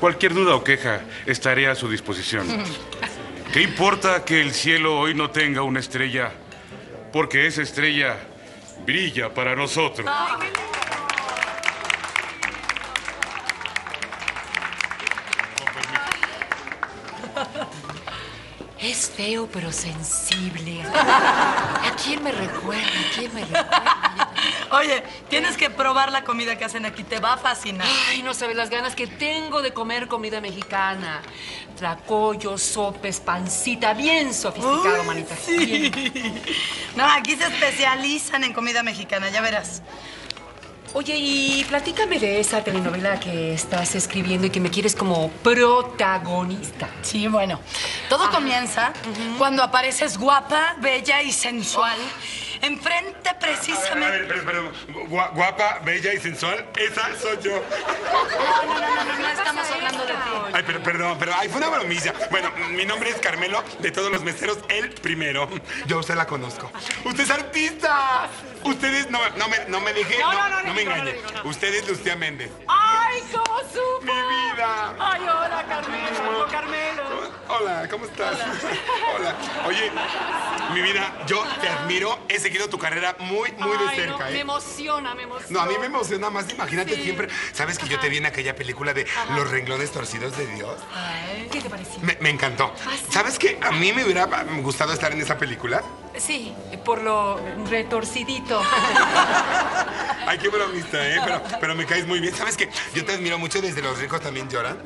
Cualquier duda o queja estaré a su disposición. ¿Qué importa que el cielo hoy no tenga una estrella? Porque esa estrella brilla para nosotros. Es feo, pero sensible. ¿A quién me recuerda? ¿A quién me recuerda? Oye, tienes que probar la comida que hacen aquí. Te va a fascinar. Ay, no sabes las ganas que tengo de comer comida mexicana. Tlacoyos, sopes, pancita, bien sofisticado, Uy, manita. sí. bien. No, aquí se especializan en comida mexicana, ya verás. Oye, y platícame de esa telenovela que estás escribiendo y que me quieres como protagonista. Sí, bueno. Todo comienza cuando apareces guapa, bella y sensual. Enfrente precisamente. pero, pero, gua- guapa, bella y sensual, esa soy yo. No, no, no, no, no estamos hablando de ti. Ay, pero perdón, pero ay, fue una bromilla. Bueno, mi nombre es Carmelo, de todos los meseros, el primero. Yo a usted la conozco. ¡Usted es artista! Ustedes, no, no me, no me No, no, no, no, no no me digo, no engañe. digo, no. Usted es Lucía Méndez. ¡Ay, cómo supo! ¡Mi vida! ¡Ay, hola, Carmelo! ¡Carmelo! Hola, ¿cómo estás? Hola. Oye, mi vida, yo te admiro. He seguido tu carrera muy, muy de Ay, cerca, no, ¿eh? Me emociona, me emociona. No, a mí me emociona más, imagínate Sí. siempre. ¿Sabes que yo te vi en aquella película de Los renglones torcidos de Dios? ¿Qué te pareció? Me, me encantó. ¿Ah, sí? ¿Sabes que a mí me hubiera gustado estar en esa película? Sí, por lo retorcidito. Ay, qué bromista, ¿eh? Pero, pero me caes muy bien. ¿Sabes que Yo te admiro mucho desde Los ricos también lloran.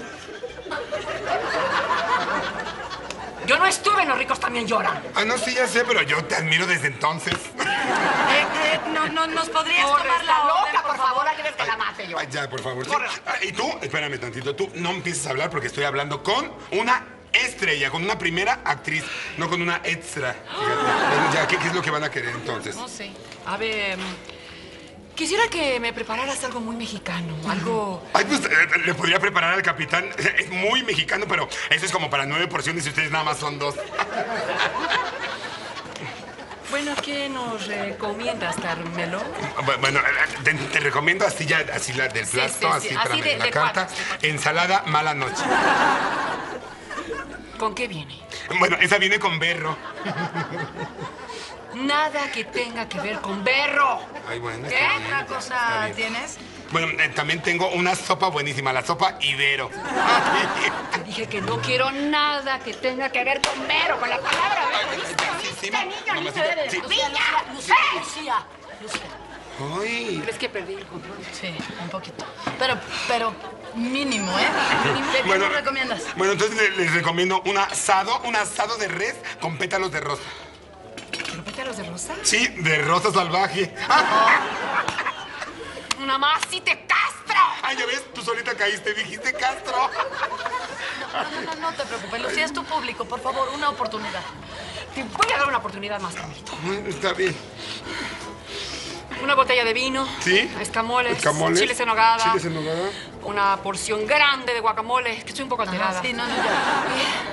Yo no estuve en Los ricos también lloran. Ah, no, sí, ya sé, pero yo te admiro desde entonces. Eh, eh, no, no, ¿Nos podrías Corre, tomar la orden, loca, por favor, ¿a quieres que la mate yo? Ay, ya, por favor. sí. Ah, y tú, espérame tantito, tú no empieces a hablar porque estoy hablando con una estrella, con una primera actriz, no con una extra. Fíjate. Ya, ¿qué, qué es lo que van a querer entonces? No sé. A ver, quisiera que me prepararas algo muy mexicano, algo... Ay, pues eh, le podría preparar al capitán. Es muy mexicano, pero eso es como para nueve porciones y ustedes nada más son dos. Bueno, ¿qué nos recomiendas, Carmelo? Bu- Bueno, eh, te, te recomiendo así ya, así la del plato, sí, sí, así, así espérame, de- la de carta. cuatro, de cuatro. Ensalada, mala noche. ¿Con qué viene? Bueno, esa viene con berro. Nada que tenga que ver con berro. Ay, bueno, está ¿Qué? bien, ¿Otra cosa tienes? Bueno, eh, también tengo una sopa buenísima, la sopa Ibero. Te dije que no quiero nada que tenga que ver con berro, con la palabra. Lucía, Lucía, Lucía, Lucía. Ay, ¿Crees que perdí el control? Sí, un poquito. Pero, pero mínimo, ¿eh? ¿Qué Bueno, recomiendas? Bueno, entonces le- les, recomiendo un asado, un asado de res con pétalos de rosa. ¿Pero pétalos de rosa? Sí, de rosa salvaje. Una más y te castro. Ay, ya ves, tú solita caíste, dijiste Castro. No, no, no te preocupes. Lucía, es tu público. Por favor, una oportunidad. Te voy a dar una oportunidad más, Carmelito. Ay, Está bien. Una botella de vino. ¿Sí? Escamoles. Escamoles. Chiles en nogada. Chiles en nogada. Una porción grande de guacamole. Que estoy un poco alterada. Ajá, sí, no, no, ya.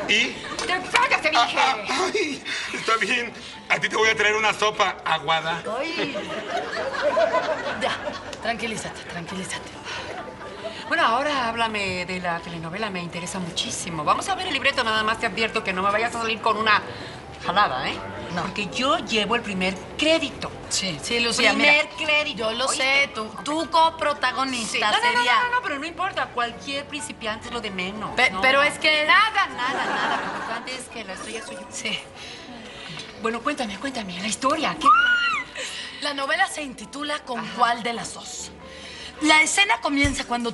Y... ¡Te callas, te dije! Ah, Ay, está bien. A ti te voy a traer una sopa aguada. Ay. Ya, tranquilízate, tranquilízate. Bueno, ahora háblame de la telenovela. Me interesa muchísimo. Vamos a ver el libreto. Nada más te advierto que no me vayas a salir con una jalada, ¿eh? No. Porque yo llevo el primer crédito. Sí, sí, Lucía, Primer mira, crédito. Yo lo ¿oíste? sé, tu, tu coprotagonista Sí. No, no, no, sería... no, no, pero no importa. Cualquier principiante es lo de menos. Pe- No, pero es que- Nada, nada, nada. Lo importante es que la estrella soy yo. Sí. Bueno, cuéntame, cuéntame. La historia. ¿Qué? La novela se intitula ¿Con cuál de las dos? La escena comienza cuando